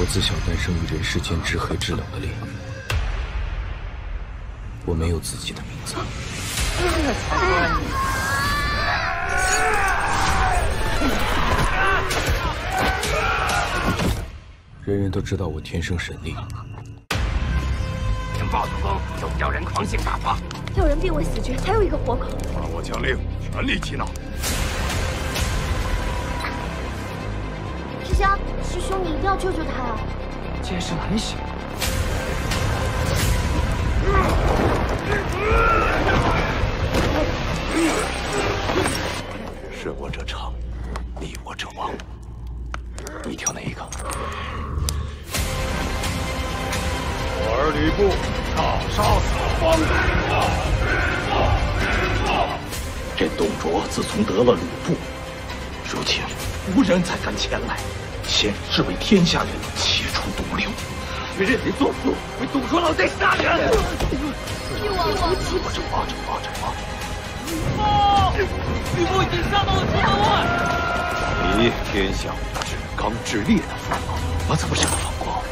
我自小诞生于人世间至黑至冷的烈，我没有自己的名字。人人都知道我天生神力。禀暴主公，有妖人狂性大发，有人并未死绝，还有一个活口。发我将令，全力缉拿。师兄，师兄，你要救救他啊！皆是难行。顺我者昌，逆我者亡。你挑哪一个？我儿吕布大杀四方。这董卓自从得了吕布，如今无人再敢前来，先是为天下人切除毒瘤，认贼作父，为董卓老贼杀人。一往无前。我这发这发这发。吕布，吕布已经杀到了城门外。你天下至刚至烈的父王，我怎么舍得放过？